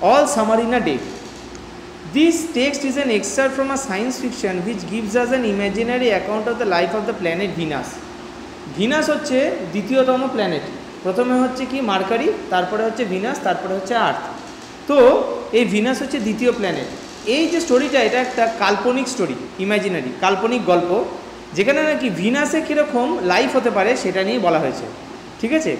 all summer in a day. This text is an excerpt from a science fiction which gives us an imaginary account of the life of the planet Venus. Venus হচ্ছে দ্বিতীয়তম planet প্রথমে হচ্ছে কি? Mercury তারপরে হচ্ছে Venus তারপরে হচ্ছে আর্থ তো এই ভিনাস হচ্ছে দ্বিতীয় প্ল্যানেট এই যে স্টোরিটা এটা একটা কাল্পনিক স্টোরি ইমাজিনারি কাল্পনিক গল্প, যেখানে নাকি ভিনাসে কীরকম লাইফ হতে পারে সেটা নিয়ে বলা হয়েছে। ঠিক আছে?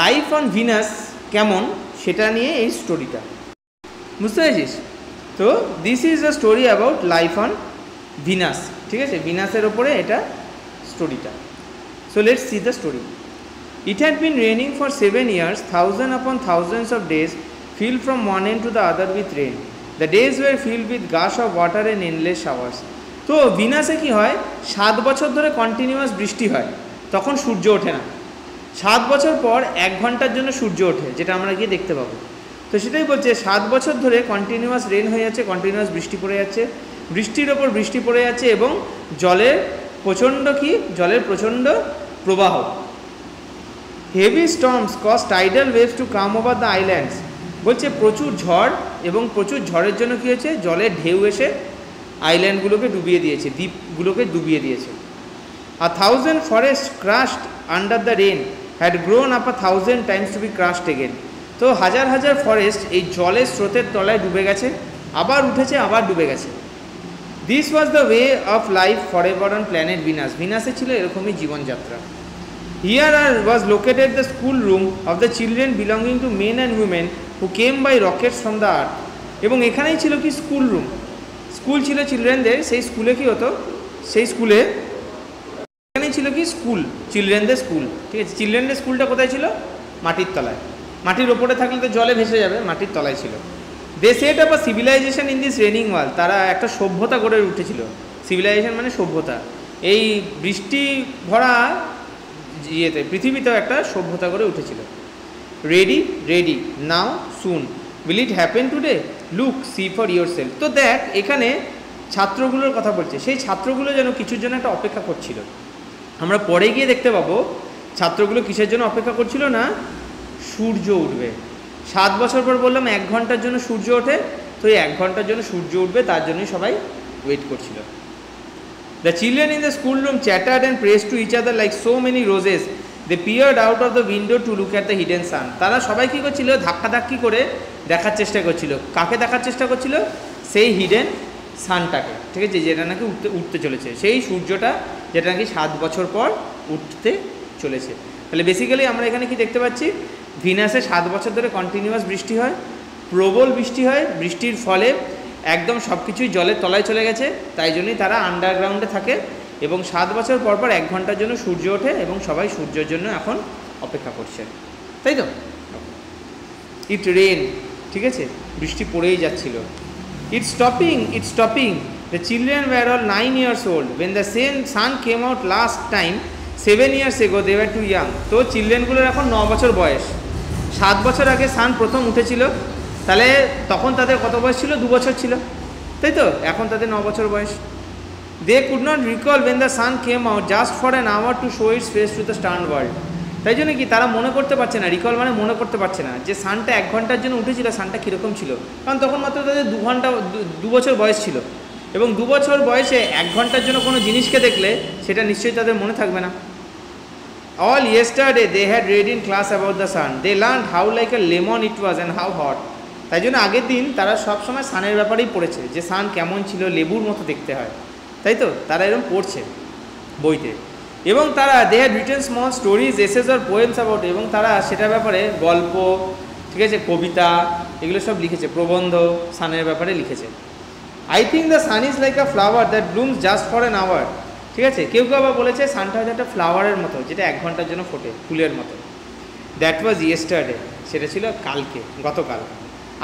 লাইফ অন ভিনাস কেমন? সেটা নিয়ে এই স্টোরিটা বুঝতে পেরেছিস তো this is the story about life on Venus ঠিক আছে? ভিনাসের ওপরে এটা স্টোরিটা so let's see the story it had been raining for seven years thousand upon thousands of days fill from one end to the other with rain the days were fill with gush of water and endless showers তো ভিনাসে কি হয়? সাত বছর ধরে continuous বৃষ্টি হয়। তখন সূর্য ওঠে না। সাত বছর পর এক ঘণ্টার জন্য সূর্য ওঠে, যেটা আমরা গিয়ে দেখতে পাবো। তো সেটাই বলছে, সাত বছর ধরে কন্টিনিউয়াস রেন হয়ে যাচ্ছে কন্টিনিউয়াস বৃষ্টি পড়ে যাচ্ছে। বৃষ্টির ওপর বৃষ্টি পড়ে যাচ্ছে এবং জলের প্রচণ্ড কি? জলের প্রচণ্ড প্রবাহ। Heavy storms cause tidal waves to come over the islands বলছে, প্রচুর ঝড় এবং প্রচুর ঝড়ের জন্য কী হয়েছে? জলের ঢেউ এসে আইল্যান্ডগুলোকে ডুবিয়ে দিয়েছে, দ্বীপগুলোকে ডুবিয়ে দিয়েছে। আর thousand forest crust under the rain had grown up a thousand times to be crust again তো হাজার হাজার ফরেস্ট এই জলের স্রোতের তলায় ডুবে গেছে, আবার উঠেছে, আবার ডুবে গেছে। This was the way of life forever on planet Venus ভিনাসে ছিল এরকমই জীবনযাত্রা। Here are was located the school room of the children belonging to men and women who came by rockets from the earth এবং এখানেই ছিল কি? School room school ছিল চিলড্রেনদের সেই স্কুলে কি হতো? সেই স্কুলে এখানেই ছিল কি? স্কুল চিলড্রেনদের স্কুল ঠিক আছে? চিলড্রেনদের স্কুলটা কোথায় ছিল? মাটির তলায়। মাটির ওপরে থাকলে তো জলে ভেসে যাবে, মাটির তলায় ছিল। They set up civilization in this raining wall তারা একটা সভ্যতা গড়ে উঠেছিল। সিভিলাইজেশন মানে সভ্যতা। এই বৃষ্টি ভরা ইয়েতে, পৃথিবীতেও একটা সভ্যতা গড়ে উঠেছিল। Ready ready now soon will it happen today look see for yourself তো দেখ, এখানে ছাত্রগুলোর কথা বলছে। সেই ছাত্রগুলো যেন কিছুর জন্য একটা অপেক্ষা করছিল। আমরা পরে গিয়ে দেখতে পাবো, ছাত্রগুলো কিসের জন্য অপেক্ষা করছিল না? সূর্য উঠবে। সাত বছর পর বললাম, এক ঘণ্টার জন্য সূর্য ওঠে। তো এই এক ঘণ্টার জন্য সূর্য উঠবে, তার জন্যই সবাই ওয়েট করছিল। The children in the school room chattered and press to each other like so many roses they peered out of the window to look at the hidden sun তারা সবাই কী করছিল? ধাক্কাধাক্কি করে দেখার চেষ্টা করছিল। কাকে দেখার চেষ্টা করছিল? সেই হিডেন সানটাকে ঠিক আছে? যেটা নাকি উঠতে উঠতে চলেছে। সেই সূর্যটা যেটা নাকি সাত বছর পর উঠতে চলেছে। তাহলে বেসিক্যালি আমরা এখানে কি দেখতে পাচ্ছি? ভিনাসে সাত বছর ধরে কন্টিনিউয়াস বৃষ্টি হয়, প্রবল বৃষ্টি হয়, বৃষ্টির ফলে একদম সব কিছুই জলের তলায় চলে গেছে, তাই জন্যই তারা আন্ডারগ্রাউন্ডে থাকে এবং সাত বছর পর পর এক ঘণ্টার জন্য সূর্য ওঠে এবং সবাই সূর্যের জন্য এখন অপেক্ষা করছে। তাই তো? ইট রেন ঠিক আছে? বৃষ্টি পড়েই যাচ্ছিল। It stopping it stopping the children were all nine years old when the same sun came out last time seven years ago they were too young তো চিলড্রেনগুলোর এখন ন বছর বয়স। সাত বছর আগে সান প্রথম উঠেছিল, তাহলে তখন তাদের কত বয়স ছিল? দু বছর ছিল। তাই তো? এখন তাদের ন বছর বয়স। They could not recall when the sun came out just for an hour to show its face to the stern world তাই জন্য কি তারা মনে করতে পারছে না? রিকল মানে মনে করতে পারছে না যে সানটা এক ঘণ্টার জন্য উঠেছিল সানটা কীরকম ছিল? কারণ তখন মাত্র তাদের দু ঘণ্টা দু বছর বয়স ছিল। এবং দু বছর বয়সে এক ঘণ্টার জন্য কোনো জিনিসকে দেখলে সেটা নিশ্চয়ই তাদের মনে থাকবে না। All yesterday they had read in class about the sun they learn how like a lemon it was and how hot তাই জন্য আগের দিন তারা সবসময় সানের ব্যাপারেই পড়েছে যে সান কেমন ছিল, লেবুর মতো দেখতে হয়। তাই তো? তারা এরকম পড়ছে বইতে। এবং তারা they had written small stories essays or poems about এবং তারা সেটার ব্যাপারে গল্প, ঠিক আছে, কবিতা, এগুলো সব লিখেছে, প্রবন্ধ সানের ব্যাপারে লিখেছে। I think the sun is like a flower that blooms just for an hour ঠিক আছে? কেউ কেউ আবার বলেছে সানটা হয়তো একটা ফ্লাওয়ারের মতো, যেটা এক ঘণ্টার জন্য ফোটে, ফুলের মতো। দ্যাট ওয়াজ ইয়েস্টারডে সেটা ছিল কালকে, গতকাল।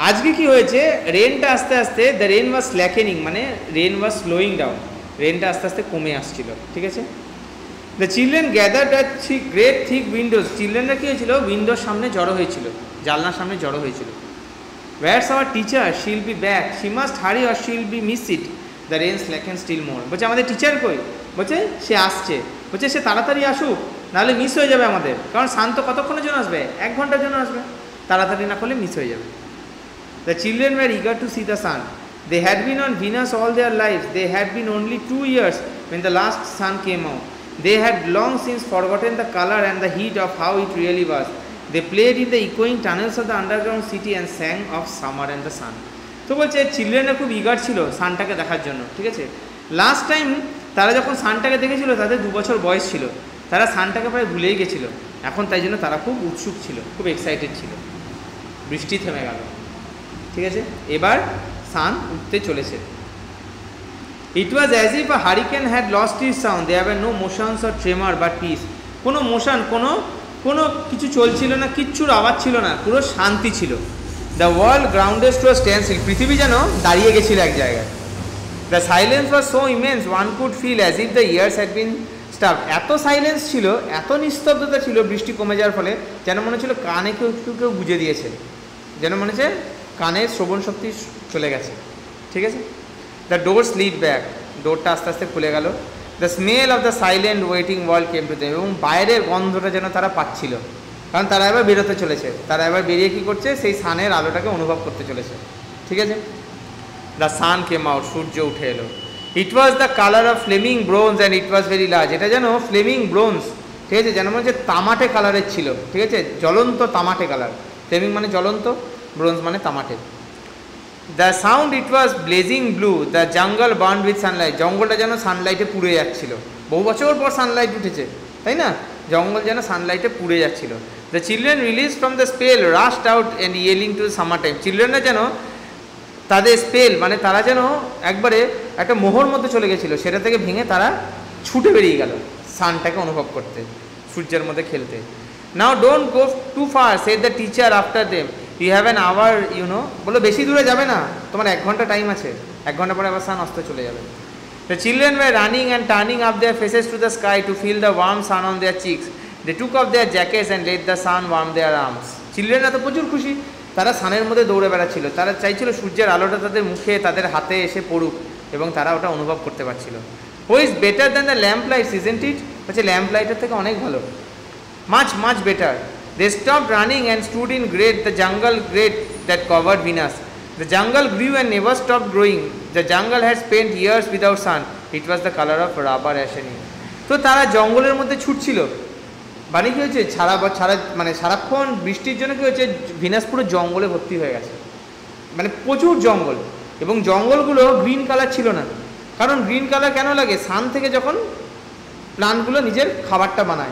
আজকে কি হয়েছে? রেনটা আস্তে আস্তে দ্য রেন ওয়াজ স্ল্যাকেনিং মানে রেন ওয়াজ স্লোয়িং ডাউন রেনটা আস্তে আস্তে কমে আসছিল, ঠিক আছে? The children gather thick great thick windows চিলড্রেনরা কী হয়েছিল? উইন্ডোর সামনে জড়ো হয়েছিল, জানলার সামনে জড়ো হয়েছিল। Where's our teacher she'll be back she must hurry or she'll be miss it the rain slacken still more বলছে, আমাদের টিচার কই? বলছে, সে আসছে। বলছে, সে তাড়াতাড়ি আসুক, নাহলে মিস হয়ে যাবে আমাদের। কারণ শান্ত কতক্ষণের জন্য আসবে? এক ঘণ্টার জন্য আসবে। তাড়াতাড়ি না করলে মিস হয়ে যাবে। The children were eager to see the sun they had been on Venus all their life they had been only two years when the last sun came out they had long since forgotten the colour and the heat of how it really was they played in the ইকোয়িং tunnels of the underground city and sang of summer and the sun তো বলছে চিলড্রেনের খুব eager ছিল সানটাকে দেখার জন্য, ঠিক আছে? Last time তারা যখন সানটাকে দেখেছিল, তাদের দু বছর বয়স ছিল। তারা সানটাকে প্রায় ভুলেই গেছিল। এখন তাই জন্য তারা খুব উৎসুক ছিল, খুব এক্সাইটেড ছিল। বৃষ্টি থেমে গেল। ঠিক আছে? এবার সান উঠতে চলেছে। It was as if a hurricane had lost its sound they have no motions or tremor বা পিস কোনো মোশন কোনো কোনো কিছু চলছিল না, কিচ্ছুর আওয়াজ ছিল না, পুরো শান্তি ছিল। The world grounded to stand পৃথিবী যেন দাঁড়িয়ে গেছিল এক জায়গায়। The silence was so immense one could feel as if the years had been stuff এত সাইলেন্স ছিল, এত নিস্তব্ধতা ছিল বৃষ্টি কমে যাওয়ার ফলে, যেন মনে হচ্ছিল কানে কেউ, একটু কেউ বুঝে দিয়েছে। যেন মনে হচ্ছে কানের শ্রবণ শক্তি চলে গেছে। ঠিক আছে? দ্য ডোর স্লিপ ব্যাক ডোরটা আস্তে আস্তে খুলে গেল। The smell of the silent waiting world came to them এবং বাইরের গন্ধটা যেন তারা পাচ্ছিল। কারণ তারা এবার বেরোতে চলেছে। তারা এবার বেরিয়ে কী করছে? সেই সানের আলোটাকে অনুভব করতে চলেছে। ঠিক আছে? দ্য সান কেম আউট সূর্য উঠে এলো। It was the colour of flaming bronze and it was very large এটা যেন ফ্লেমিং ব্রোঞ্জ ঠিক আছে? যেন মনে হচ্ছে তামাটে কালারের ছিল। ঠিক আছে? জ্বলন্ত তামাটে কালার ফ্লেমিং মানে জ্বলন্ত ব্রোঞ্জ মানে তামাটে। The sound it was blazing blue the jungle burn with sunlight জঙ্গলটা যেন সানলাইটে পুড়ে যাচ্ছিল। বহু বছর পর সানলাইট উঠেছে, তাই না? জঙ্গল যেন সানলাইটে পুড়ে যাচ্ছিল। The children release from the spell rushed out and yelling to summer time চিলড্রেনরা যেন তাদের স্পেল মানে তারা যেন একবারে একটা মোহর মধ্যে চলে গেছিল, সেটা থেকে ভেঙে তারা ছুটে বেরিয়ে গেল সানটাকে অনুভব করতে, সূর্যের মধ্যে খেলতে। Now don't go too far say the teacher after them you have an hour you know বলো বেশি দূরে যাবে না, তোমার এক ঘণ্টা টাইম আছে। এক ঘণ্টা পরে আবার সান অস্ত চলে যাবে। The children were running and turning up their faces to the sky to feel the warm sun on their cheeks they took off their jackets and let the sun warm their arms চিলড্রেনরা তো প্রচুর খুশি। তারা সানের মধ্যে দৌড়ে বেড়াচ্ছিল। তারা চাইছিল সূর্যের আলোটা তাদের মুখে, তাদের হাতে এসে পড়ুক এবং তারা ওটা অনুভব করতে পারছিল। ও is better than the lamp light isn't it হচ্ছে ল্যাম্প লাইটের থেকে অনেক ভালো। Much much better they stop running and stood in great the jungle great that covered Venus the jungle grew and never stop growing the jungle had spend years without sun it was the colour of rubber ashen তো তারা জঙ্গলের মধ্যে ছুটছিল। মানে কী হয়েছে? সারা সারা মানে সারাক্ষণ বৃষ্টির জন্য কী হয়েছে? ভিনাস জঙ্গলে ভর্তি হয়ে গেছে। মানে প্রচুর জঙ্গল। এবং জঙ্গলগুলো গ্রিন কালার ছিল না। কারণ গ্রিন কালার কেন লাগে? সান থেকে যখন প্লান্টগুলো নিজের খাবারটা বানায়।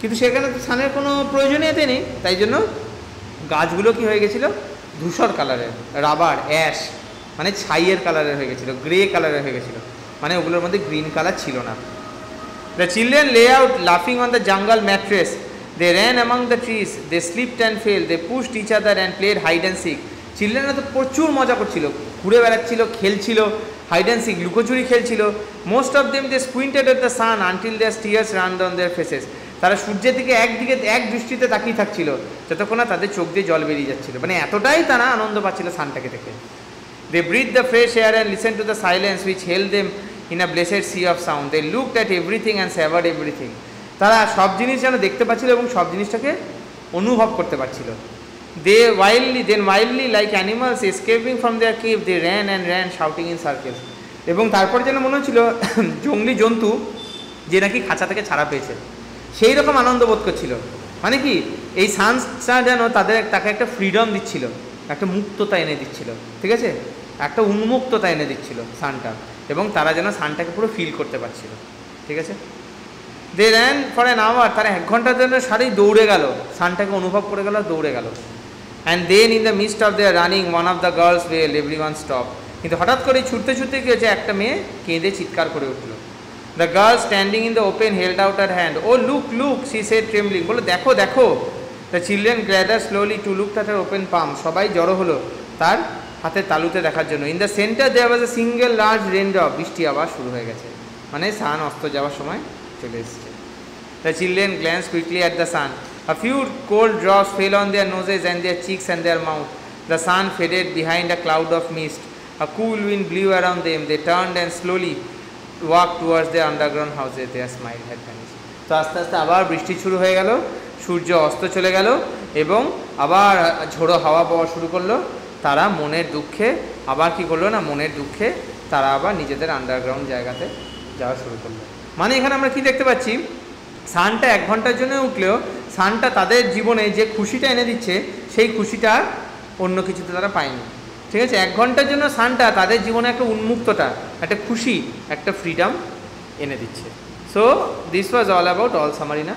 কিন্তু সেখানে তো সানের কোনো প্রয়োজনীয়তা নেই। তাই জন্য গাছগুলো কি হয়ে গেছিল? ধূসর কালারের রাবার অ্যাশ মানে ছাইয়ের কালারের হয়ে গেছিল। গ্রে কালারের হয়ে গেছিল। মানে ওগুলোর মধ্যে গ্রিন কালার ছিল না। The children lay out laughing on the jungle mattress. They ran among the trees. They slipped and fell. They pushed each other and played hide and seek. চিলড্রেনরা তো প্রচুর মজা করছিল, ঘুরে বেড়াচ্ছিল, খেলছিল হাইড অ্যান্ড সিক লুকোচুরি খেলছিল most of them they squinted at the sun until their tears ran on their faces তারা সূর্যের দিকে একদিকে এক দৃষ্টিতে তাকিয়ে থাকছিল, যতক্ষণ না তাদের চোখ দিয়ে জল বেরিয়ে যাচ্ছিল মানে এতটাই তারা আনন্দ পাচ্ছিল সানটাকে দেখে they breathe the fresh air and listen to the silence which held them in a blessed sea of sound they look at everything and savoured everything তারা সব জিনিস যেন দেখতে পাচ্ছিল এবং সব জিনিসটাকে অনুভব করতে পারছিল। They wildly then wildly like animals escaping from their cave they ran and ran shouting in circle এবং তারপরে যেন মনে হচ্ছিল, জঙ্গলি জন্তু যে নাকি খাঁচা থেকে ছাড়া পেয়েছে। সেই রকম আনন্দ বোধ করছিল। মানে কি, এই সানসটা যেন তাদের তাকে একটা ফ্রিডম দিচ্ছিল। একটা মুক্ততা এনে দিচ্ছিল। ঠিক আছে? একটা উন্মুক্ততা এনে দিচ্ছিল সানটা। এবং তারা যেন সানটাকে পুরো ফিল করতে পারছিল। ঠিক আছে? They ran for an hour তারা এক ঘণ্টার জন্য সারেই দৌড়ে গেল সানটাকে অনুভব করে গেল, দৌড়ে গেল। And then in the mist of their running one of the girls wail everyone stop কিন্তু হঠাৎ করে ছুটতে ছুটতে কি হয়েছে একটা মেয়ে কেঁদে চিৎকার করে উঠল। The girl standing in the open held out her hand oh look look see say trembling বলো দেখো দেখো। The children gather slowly to look তার ওপেন পাম সবাই জড়ো হলো তার হাতের তালুতে দেখার জন্য। In the centre there was single large raindrop বৃষ্টি আবার শুরু হয়ে গেছে। মানে সান অস্ত যাওয়ার সময় চলে এসেছে। The children glance quickly at the sun a few cold drops fell on their noses and their cheeks and their mouth the sun faded behind a cloud of mist a cool wind blew around them they turned and slowly walk towards their underground হাউসে their smile had vanish তো আস্তে আস্তে আবার বৃষ্টি শুরু হয়ে গেল। সূর্য অস্ত চলে গেল এবং আবার ঝোড়ো হাওয়া পাওয়া শুরু করল। তারা মনের দুঃখে, আবার কি করল না, মনের দুঃখে তারা আবার নিজেদের আন্ডারগ্রাউন্ড জায়গাতে যাওয়া শুরু করল। মানে এখানে আমরা কি দেখতে পাচ্ছি? সানটা এক ঘণ্টার জন্য উঠলেও সানটা তাদের জীবনে যে খুশিটা এনে দিচ্ছে, সেই খুশিটা অন্য কিছুতে তারা পায়নি। ঠিক আছে? এক ঘণ্টার জন্য সানটা তাদের জীবনে একটা উন্মুক্ততা, একটা খুশি, একটা ফ্রিডম এনে দিচ্ছে। So this was all about all summer in a